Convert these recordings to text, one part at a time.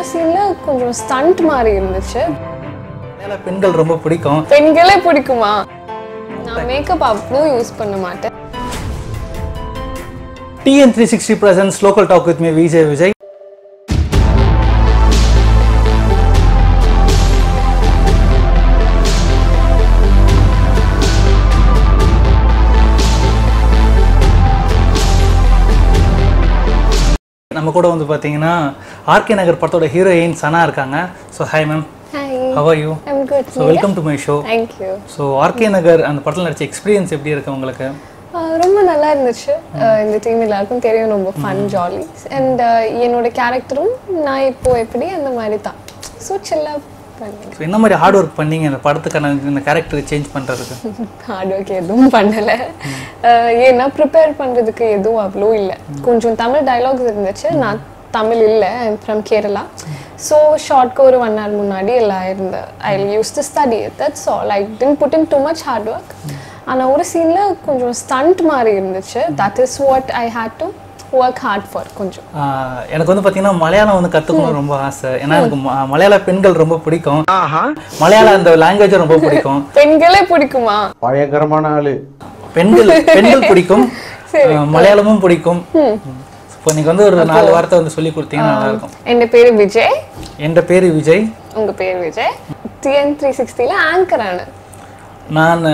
ஒரு சீனில் கொஞ்சம் ஸ்டண்ட் மாதிரி இருந்துச்சு. பெண்கள் ரொம்ப பிடிக்கும். பெண்களே பிடிக்குமா? நான் மேக்கப் அவ்வளோ யூஸ் பண்ண மாட்டேன். TN three sixty presents local talk with me Vijay Vijay நம்ம கூட வந்து பார்த்தீங்கன்னா ஆர்கே நகர் படத்தோட ஹீரோயின் சனா இருக்காங்க. So hi ma'am how are you so welcome to my show thank you so RK Nagar அந்த படத்தில் நடிச்ச எக்ஸ்பீரியன்ஸ் எப்படி இருக்கு உங்களுக்கு? ரொம்ப நல்லா இருந்துச்சு. இந்த டீம் எல்லாருக்கும் தெரியும். ரொம்ப ஃபன் ஜாலி அண்ட் என்னோட கேரக்டரும் நான் இப்போ எப்படி அந்த மாதிரி தான். ஸோ சில்லாக ஸோ என்ன மாதிரி ஹார்ட் ஒர்க் பண்ணீங்க? இந்த படத்துக்கான இந்த கேரக்டர் சேஞ்ச் பண்ணுறதுக்கு ஹார்ட் ஒர்க் எதுவும் பண்ணலை. ஏன்னா ப்ரிப்பேர் பண்ணுறதுக்கு எதுவும் அவ்வளோ இல்லை. கொஞ்சம் தமிழ் டயலாக்ஸ் இருந்துச்சு. நான் தமிழ் இல்லை. ஃப்ரம் கேரளா ஸோ ஷார்ட்க்கு ஒரு ஒன் ஹவர் முன்னாடி எல்லாம் இருந்தேன் I used to study that's all I didn't put in too much hard work ஆனால் ஒரு சீனில் கொஞ்சம் ஸ்டண்ட் மாதிரி இருந்துச்சு. That is what I hate to work hard for கொஞ்சம். எனக்கு வந்து பார்த்தீங்கன்னா மலையாளம் வந்து கற்றுக்கணும் ரொம்ப ஆசை. ஏன்னா எனக்கு மலையாள பெண்கள் ரொம்ப பிடிக்கும். ஆஹா. மலையாள அந்த லாங்குவேஜ் ரொம்ப பிடிக்கும். பெண்களே பிடிக்குமா? பயங்கரமான ஆளு. பெண்கள் பெண்கள் பிடிக்கும். மலையாளமும் பிடிக்கும். இப்போ நீங்க வந்து ஒரு நாலு வார்த்தை வந்து சொல்லி கொடுத்தீங்கன்னா நல்லா இருக்கும் என் பேரு விஜய்? என் பேரு விஜய்? உங்க பேர் விஜய். டிஎன் த்ரீ சிக்ஸ்டில ஆங்கர் ஆனு. நான்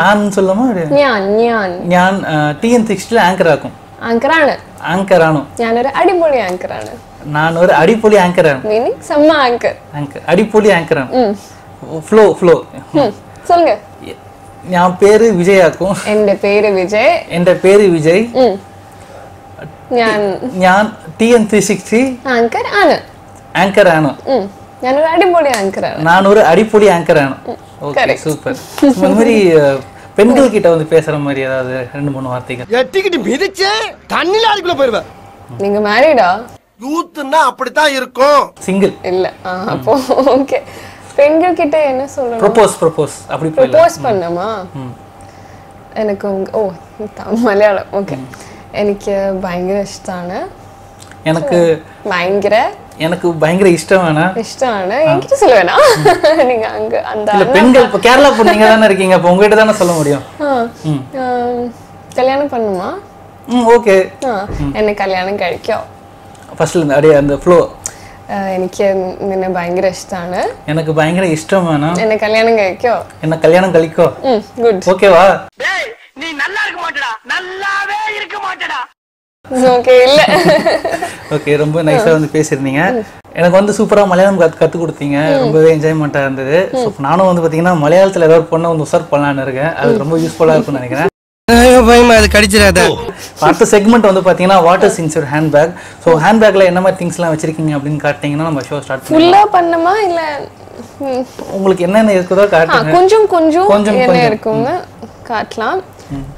நான் சொல்லுமா ஞான் ஞான். ஞான் டிஎன் சிக்ஸ்டில ஆங்கர் ஆகும் ആക്കും ആങ്കറാണ് ആങ്കർ ആണോ ഞാനൊരു അടിപൊളി ആങ്കറാണ് ഞാൻ ഒരു അടിപൊളി ആങ്കർ ആണ് മീനിങ് செம்ம ആങ്കർ ആങ്കർ അടിപൊളി ആങ്കർ ആണ് ഫ്ലോ ഫ്ലോ ம் சொல்லுங்க ഞാൻ പേര് വിജയ് ആക്കും എന്റെ പേര് വിജയ് എൻ്റെ പേര് വിജയ് ഉം. ഞാൻ ഞാൻ T N three sixty anchor ആണ് ആങ്കർ ആണ് ഉം. ഞാനൊരു അടിപൊളി ആങ്കറാണ് நான் ஒரு அடிப்பொலி ஆங்கர் ആണ് ஓகே சூப்பர் இந்த மாதிரி அஹ், பெண்கள் கிட்ட வந்து பேசுற மாதிரி ஏதாவது ரெண்டு மூணு வார்த்தைகள் எட்டிக்கிட்டு மிதிச்சே தண்ணில அதுக்குள்ள போயிருவேன் நீங்க மேரிடா யூத்துன்னா அப்படித்தான் இருக்கும் சிங்கிள் இல்ல ஆ, அப்போ ஓகே பெண்கள் கிட்ட என்ன சொல்லணும் ப்ரொபோஸ் ப்ரொபோஸ் அப்படி போயிடலாம் ப்ரொபோஸ் பண்ணமா எனக்கு உங்க ഓ ത- മലയാളം ഓക്കെ എനിക്ക് ഭയങ്കര ഇഷ്ടമാണ് எனக்கு ഭയങ്കര எனக்கு பயங்கர இஷ்டமான ഇഷ്ടമാണ് എനിക്ക് சொல்லுவேனா நீங்க அங்க அந்த இல்ல பெண்கள் இப்போ கேரளா பொண்ணு நீங்க தானே இருக்கீங்க அப்போ உங்ககிட்ட தானே சொல்ல முடியும் ஆ, ஆம், கல்யாணம் பண்ணுமா ம் ஓகே ആ എന്നെ കല്യാണം കഴിക്കോ ஃபர்ஸ்ட்ல இருந்து அப்படியே அந்த ஃப்ளோ ആ, എനിക്ക് നിന്നെ ഭയങ്കര ഇഷ്ടമാണ് எனக்கு பயங்கர இஷ்டமான എന്നെ കല്യാണം കഴിക്കോ என்ன கல்யாணம் கழிக்கோ ഗുഡ് ஓகேவா நீ நல்லா இருக்க மாட்டடா நல்லாவே இருக்க மாட்டடா ஓகே இல்ல. ஓகே ரொம்ப நைஸா வந்து பேசியிருந்தீங்க எனக்கு வந்து சூப்பரா மலையாளம் கத்து கத்து கொடுத்தீங்க. ரொம்பவே என்ஜாய்மெண்ட்டா இருந்தது. ஸோ நானும் வந்து பாத்தீங்கன்னா மலையாளத்துல ஏதாவது பொண்ணை வந்து உசர் பண்ணலான்னு இருக்கேன். அது ரொம்ப யூஸ்ஃபுல்லா இருக்கும்னு நினைக்கிறேன். பயமா அது கடிச்சிடாத. அடுத்த செக்மெண்ட் வந்து பாத்தீங்கன்னா வாட்டர் சின்ஸ் ஒரு ஹேண்ட்பேக் ஸோ ஹேண்ட்பேக்ல என்ன மாதிரி திங்ஸ்லாம் வச்சிருக்கீங்க அப்படின்னு காட்டிங்கன்னா நம்ம ஷோ ஸ்டார்ட் பண்ணுவோம் ஃபுல்லா பண்ணுமா இல்ல. உங்களுக்கு என்னென்ன இருக்குதோ காட்டுங்க. கொஞ்சம் கொஞ்சம் கொஞ்சம். இருக்கும்னு காட்டலாம்.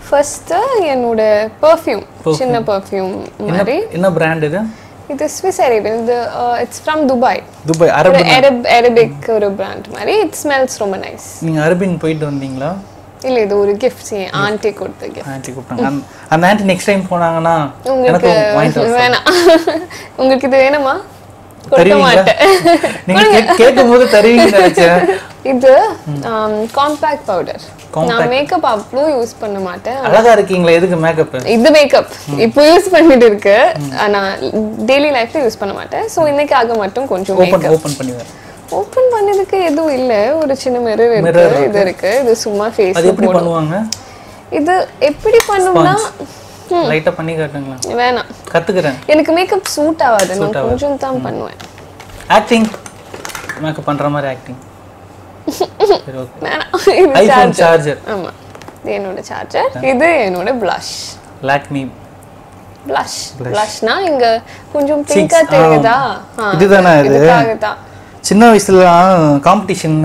ஃபர்ஸ்ட் என்னோட பெர்ஃப்யூம் சின்ன பெர்ஃப்யூம் மாதிரி. என்ன பிராண்ட் இது? இது ஸ்விஸ் அரேபியன் இது இட்ஸ் ஃப்ரம் துபாய் துபாய் அரபு அரப் அரபிக் ஒரு பிராண்ட் மாதிரி. இட் ஸ்மெல்ஸ் ரொம்ப நைஸ் நீங்க அரபின் போயிட்டு வந்தீங்களா? இல்ல இது ஒரு கிஃப்ட் ஆண்டி கொடுத்த கிஃப்ட் ஆன்ட்டி கூப்பிட்டாங்க. அந்த- ஆன்ட்டி நெக்ஸ்ட் டைம் போனாங்கன்னா உங்களுக்கு எனக்கு வேணாம். உங்களுக்கு இது வேணுமா? இது காம்பேக்ட் பவுடர் நான் மேக்கப் அவ்வளோ யூஸ் பண்ண மாட்டேன். அழகா இருக்கீங்களா எதுக்கு மேக்கப் இது மேக்கப் இப்போ யூஸ் பண்ணிட்டு இருக்கு. ஆனா டெய்லி லைஃப்ல யூஸ் பண்ண மாட்டேன். ஸோ இன்னைக்காக மட்டும் கொஞ்சம் ஓபன் மேக்கப் ஓபன் பண்ணுவேன் ஓப்பன் பண்ணதுக்கு எதுவும் இல்ல. ஒரு சின்ன மிரர் இருக்கு இது இருக்கு. இது சும்மா ஃபேஸ் பண்ணுவாங்க? இது எப்படி பண்ணும்னா லைட்டா பண்ணி காட்டுங்களா வேணாம். கத்துக்கிறேன். எனக்கு மேக்கப் சூட் ஆகாது. நான் கொஞ்சம் தான் பண்ணுவேன். ஆக்டிங் மேக்கப் பண்ற மாதிரி ஆக்டிங் ஐபோன். சார்ஜர் ஆமா. இது என்னோட சார்ஜர் இது என்னோட blush. லாக்மி blush. Blushனா இங்க கொஞ்சம். பிங்கா தெரியுதா? இதுதானா இது? சின்ன வயசுல காம்படிஷன்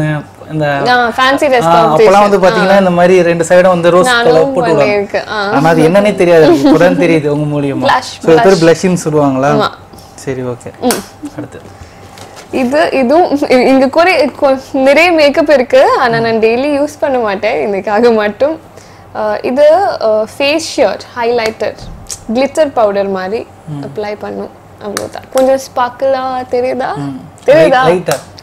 இந்த ஃபேன்சி அப்பெல்லாம் வந்து பாத்தீங்கன்னா இந்த மாதிரி ரெண்டு சைடும் வந்து ரோஸ் கலர் போட்டு விடுவாங்க. ஆனா அது என்னன்னே தெரியாது. இப்பதான் தெரியுது உங்க மூலியமா. ஸோ பேர் பிளஷின்னு சொல்லுவாங்களா. சரி ஓகே அடுத்து. இது இதுவும் இங்க குறை நிறைய மேக்கப் இருக்கு. ஆனா நான் டெய்லி யூஸ் பண்ண மாட்டேன். இதுக்காக மட்டும். இது face sheer highlighter glitter powder மாதிரி அப்ளை பண்ணும். அவ்வளவுதான். கொஞ்சம் ஸ்பார்க்கிளா தெரியுதா? தெரியுதா.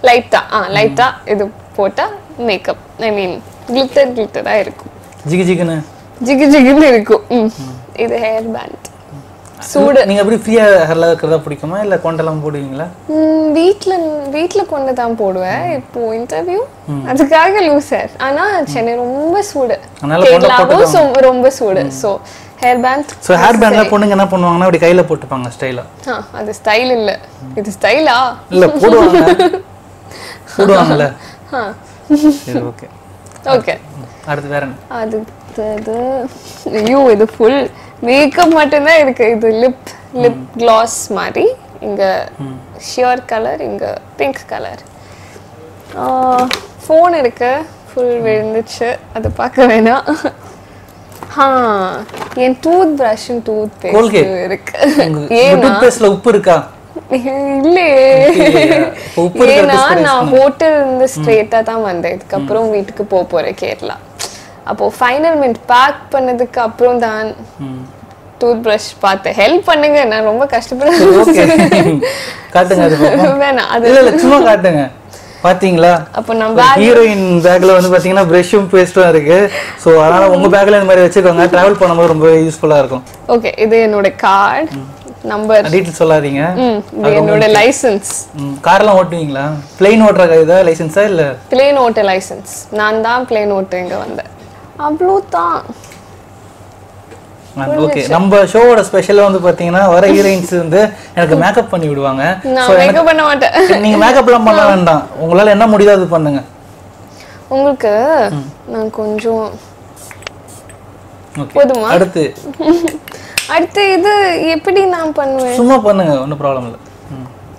லைட்டா ஆ. லைட்டா இது போட்டா மேக்கப் ஐ மீன் கிளிட்டர் கிளிட்டரா இருக்கும். ஜிகு ஜிகுன்னு? ஜிகு ஜிகுன்னு இருக்கும். ம். இது ஹேர் பேண்ட் சூடு. நீங்க எப்படி ஃப்ரீயா ஹேர்ல இருக்கிறதா பிடிக்குமா? இல்ல கொண்டெல்லாம் போடுவீங்களா? ம், வீட்ல வீட்ல கொண்டு தான் போடுவேன். இப்போ இன்டர்வியூ அதுக்காக லூஸ் ஹேர் ஆனா சென்னை ரொம்ப சூடு. அதனால கொண்ட கேரளாவும் ரொம்ப சூடு. So hair band so hair பேண்ட்ல பொண்ணுங்க என்ன பண்ணுவாங்கன்னா அப்படி கையில போட்டுப்பாங்க ஸ்டைலா அது ஸ்டைல் இல்ல. இது ஸ்டைலா இல்ல போடுவாங்க. போடுவாங்கல்ல. சரி ஓகே ஓகே அடுத்து வேற என்ன? அடுத்தது ஐயோ இது ஃபுல் மேக்கப் மட்டும்தான் இருக்கு. இது லிப் லிப் கிளாஸ் மாதிரி. இங்க ஷியர் கலர் இங்க பிங்க் கலர் ஃபோன் இருக்கு. ஃபுல் விழுந்துச்சு. அது பார்க்க வேணாம். ஆ என் டூத் ப்ரஷும் டூத் பேஸ்ட். இருக்கு ஏன்னா டூத் பேஸ்ட்ல உப்பு இருக்கா? ஏன்னா நான் ஹோட்டல் இருந்து ஸ்ட்ரெயிட்டா தான் வந்தேன். இதுக்கப்புறம் வீட்டுக்கு போக போறேன் கேரளா. அப்போ ஃபைனல் மின்ட் பேக் பண்ணதுக்கு அப்புறம் தான் டூத் பிரஷ் பார்த்தேன். ஹெல்ப் பண்ணுங்க நான் ரொம்ப கஷ்டப்படுறேன். வேணாம் அது சும்மா காட்டுங்க. பாத்தீங்களா? அப்போ பேக் ஹீரோயின் பேக்ல வந்து பாத்தீங்கன்னா பிரஷும் பேஸ்டும் இருக்கு. சோ அதனால உங்க பேக்ல இந்த மாதிரி வச்சுக்கோங்க. டிராவல் பண்ணும்போது ரொம்ப யூஸ்ஃபுல்லா இருக்கும். ஓகே இது என்னோட கார்டு நம்பர் டீட்டெயில் சொல்லாதீங்க. என்னோட லைசன்ஸ் கார்லாம் ஓட்டுவீங்களா? பிளெயின் ஓட்டுற இதா லைசன்ஸா இல்ல? பிளேன் ஓட்ட லைசன்ஸ் நான் தான் பிளேன் ஓட்ட இங்க வந்தேன். அவ்வளோதான். ஓகே நம்ம ஷோவோட ஸ்பெஷலா வந்து பாத்தீங்கன்னா வர ஹீரோயின்ஸ் வந்து எனக்கு மேக்கப் பண்ணி விடுவாங்க. மேக்கப் பண்ண மாட்டேன். நீங்க மேக்கப்லாம் பண்ண வேண்டாம். உங்களால என்ன முடியுதோ அது பண்ணுங்க. உங்களுக்கு நான் கொஞ்சம் ஓகே போதுமா? அடுத்து. அடுத்து இது எப்படி நான் பண்ணுவேன்? சும்மா பண்ணுங்க ஒன்றும் ப்ராப்ளம் இல்லை.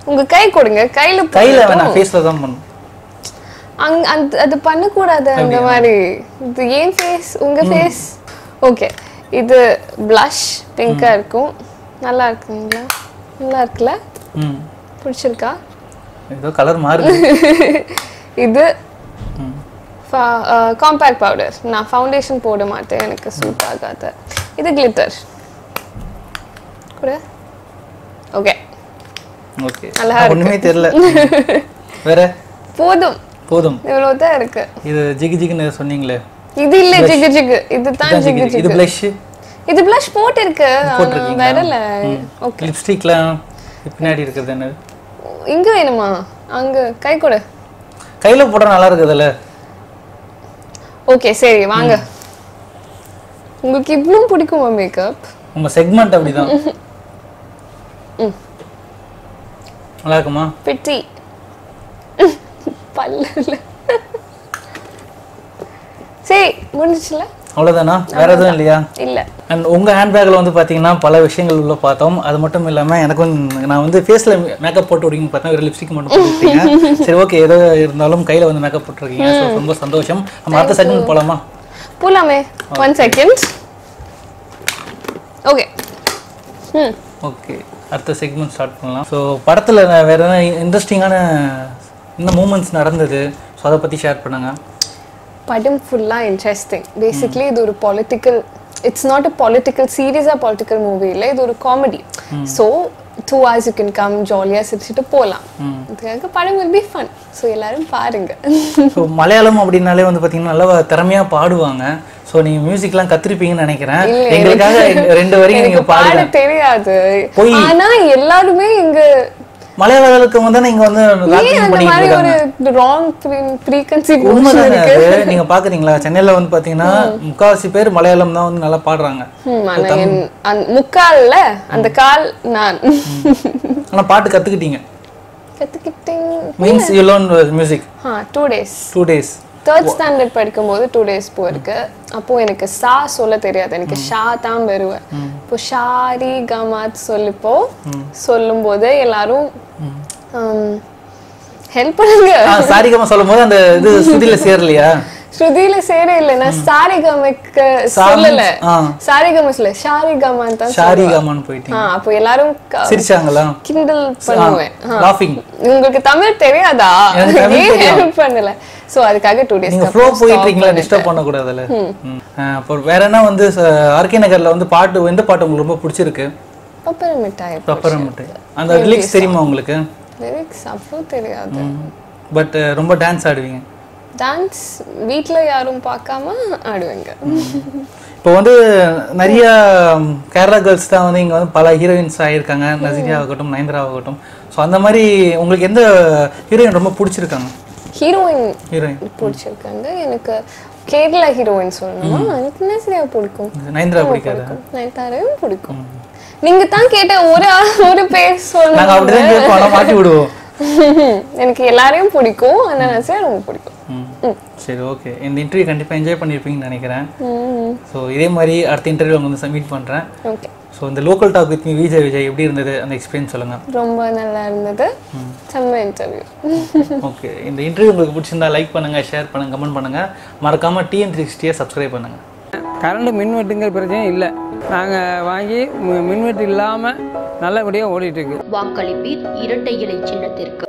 உங்க கை கொடுங்க கையில கையில. வேணாம் ஃபேஸ்ல தான் பண்ணும் அங்க அந்த அது பண்ணக்கூடாது அந்த மாதிரி. இது ஏன் ஃபேஸ் உங்க ஃபேஸ் ஓகே. இது blush பிங்கா இருக்கும். நல்லா இருக்குங்களா? நல்லா இருக்குல்ல? ம். பிடிச்சிருக்கா? ஏதோ கலர் மாறுது. இது காம்பேக்ட் பவுடர் நான் ஃபவுண்டேஷன் போட மாட்டேன் எனக்கு சூட் ஆகாது. இது கிளிட்டர் கூட ஓகே ஓகே நல்லா இருக்கு. ஒண்ணுமே தெரியல. வேற? போதும். போதும். இவ்வளவு தான் இருக்கு. இது ஜிகு ஜிகுன்னு சொன்னீங்களே. இது இல்ல ஜிகு ஜிகு. இதுதான் ஜிகு ஜிகு. இது blush. இது போட்டிருக்கு ஆனா போட்டிருக்கீங்களா? வரல. ஓகே லிப்ஸ்டிக்லாம் பின்னாடி இருக்கிறது என்ன இங்க வேணுமா? அங்க கை கொடு. கையில போடுற நல்லா இருக்குதுல்ல ஓகே சரி வாங்க. உங்களுக்கு இவ்வளவு பிடிக்குமா மேக்கப் உங்க செக்மெண்ட் அப்படிதான். நல்லா இருக்குமா பிட்டி பல்லுல சரி முடிஞ்சிச்சுல அவ்வளவுதானா? வேற எதுவும் இல்லையா? இல்ல. அண்ட் உங்க ஹேண்ட்பேக்ல வந்து பாத்தீங்கன்னா பல விஷயங்கள் உள்ள பார்த்தோம். அது மட்டும் இல்லாம எனக்கும் நான் வந்து ஃபேஸ்ல மேக்கப் போட்டு விடுங்க பார்த்தா ஒரு லிப்ஸ்டிக் மட்டும் போட்டுருக்கீங்க சரி ஓகே ஏதோ இருந்தாலும் கையில வந்து மேக்கப் போட்டிருக்கீங்க. ரொம்ப சந்தோஷம். நம்ம அடுத்த செகண்ட் போலாமா? போலாமே. ஒன் செகண்ட் ஓகே ம். ஓகே அடுத்த செக்மெண்ட் ஸ்டார்ட் பண்ணலாம். ஸோ படத்துல வேற எதனா இன்ட்ரெஸ்டிங்கான என்ன மூமெண்ட்ஸ் நடந்தது? ஸோ அதை பத்தி ஷேர் பண்ணுங்க. படம் ஃபுல்லாக இன்ட்ரெஸ்டிங் பேசிக்லி இது ஒரு political it's not a political சீரியஸாக பொலிட்டிக்கல் மூவி இல்லை இது ஒரு comedy so two hours you can come ஜாலியாக சிரிச்சுட்டு போகலாம் அதுக்காக படம் வில் பி ஃபன் ஸோ எல்லாரும் பாருங்க. ஸோ மலையாளம் அப்படின்னாலே வந்து பார்த்தீங்கன்னா நல்லா திறமையா பாடுவாங்க. ஸோ நீங்க மியூசிக்லாம் கத்துருப்பீங்கன்னு நினைக்கிறேன். எங்களுக்காக ரெண்டு- வரைக்கும் நீங்க பாடுங்க. தெரியாது. பொய். ஆனா எல்லாருமே இங்க மலையாளத்துக்கு வந்து இங்க வந்து உண்மைதானே நீங்க பாக்குறீங்களா? சென்னையில வந்து பாத்தீங்கன்னா முக்காவாசி பேர் மலையாளம் தான் வந்து நல்லா பாடுறாங்க. முக்கால்ல அந்த கால் நான். ஆனா பாட்டு கத்துக்கிட்டீங்க. கத்துக்கிட்டேன். Means you learn music ah two days two days third standard படிக்கும்போது டூ டேஸ் போயிருக்கு அப்போ எனக்கு சா சொல்ல தெரியாது. எனக்கு ஷா தான் வருவேன். இப்போ ஷாரி கமாத் சொல்லிப்போ சொல்லும்போது எல்லாரும் ஹெல்ப் பண்ணுங்க. சாரிகமா சொல்லும் போது அந்த இது ஸ்ருதியில சேரலையா? ஸ்ருதியில சேர இல்ல நான் சாரிகமக்கு சொல்லல. சாரிகம சொல்ல ஷாரிகமான் தான் சாரிகமான்னு போயிட்டீங்க. அப்போ எல்லாரும் சிரிச்சாங்களா? கிண்டல் பண்ணுவேன். லாஃபிங் உங்களுக்கு தமிழ் தெரியாதா? help பண்ணல. சோ அதுக்காக டூ டேஸ் நீங்க ஃப்ளோ போயிட்டு இருக்கீங்களா டிஸ்டர்ப் பண்ண. ஆ, அப்புறம் வேற என்ன வந்து ஆர்கே நகர்ல வந்து பாட்டு எந்த பாட்டு உங்களுக்கு ரொம்ப பிடிச்சிருக்கு? மிட்டாய் பப்பரம் மிட்டாய். அந்த லிரிக்ஸ் தெரியுமா உங்களுக்கு? லிரிக்ஸ் அவ்வளோ தெரியாது. பட் ரொம்ப டான்ஸ் ஆடுவீங்க. டான்ஸ் வீட்டில் யாரும் பார்க்காம ஆடுவேங்க. இப்போ வந்து நிறைய கேரளா கேர்ள்ஸ் தான் வந்து இங்கே வந்து பல ஹீரோயின்ஸ் ஆகியிருக்காங்க. நசிரியா ஆகட்டும் நயன்தரா ஆகட்டும். ஸோ அந்த மாதிரி உங்களுக்கு எந்த ஹீரோயின் ரொம்ப பிடிச்சிருக்காங்க? ஹீரோயின் ஹீரோயின் பிடிச்சிருக்காங்க. எனக்கு கேரளா ஹீரோயின் சொல்லணுமா? எனக்கு நசிரியா பிடிக்கும். நயன்தரா பிடிக்காது? நயன்தாராவும் பிடிக்கும். நீங்க தான் கேட்ட ஒரு ஒரு பேர் சொல்லணும் அப்படிதான் கேட்போம். ஆனால் மாட்டி விடுவோம். எனக்கு எல்லாரையும் பிடிக்கும். ஆனா நசிரியா ரொம்ப பிடிக்கும். சரி ஓகே இந்த இன்டர்வியூ கண்டிப்பாக என்ஜாய் பண்ணியிருப்பீங்கன்னு நினைக்கிறேன். ம். ஸோ இதே மாதிரி அடுத்த இன்டர்வியூ வந்து சப்மிட் பண்ணுறேன் ஓகே ஸோ இந்த local talk with me Vijay Vijay எப்படி இருந்தது? அந்த எக்ஸ்பீரியன்ஸ் சொல்லுங்கள் ரொம்ப நல்லா இருந்தது. செம்ம இன்டர்வியூ ஓகே இந்த இன்டர்வியூ உங்களுக்கு பிடிச்சிருந்தா லைக் பண்ணுங்கள் ஷேர் பண்ணுங்கள் கமெண்ட் பண்ணுங்கள் மறக்காமல் டிஎன் த்ரீ சிக்ஸ்டியை சப்ஸ்கிரைப் பண்ணுங்கள் கரண்ட் மின்வெட்டுங்கிற பிரச்சனையும் இல்லை. நாங்கள் வாங்கி மின்வெட்டு இல்லாமல் நல்லபடியாக ஓடிட்டுருக்கு வாக்களிப்பீர் இரட்டை இலை சின்னத்திற்கு